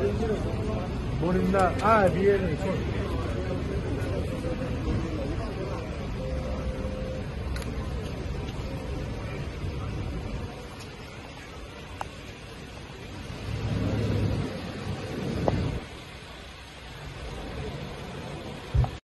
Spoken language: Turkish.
bana bir taban. O bir taban olmadı. Bonimda, ha bir yerin çok.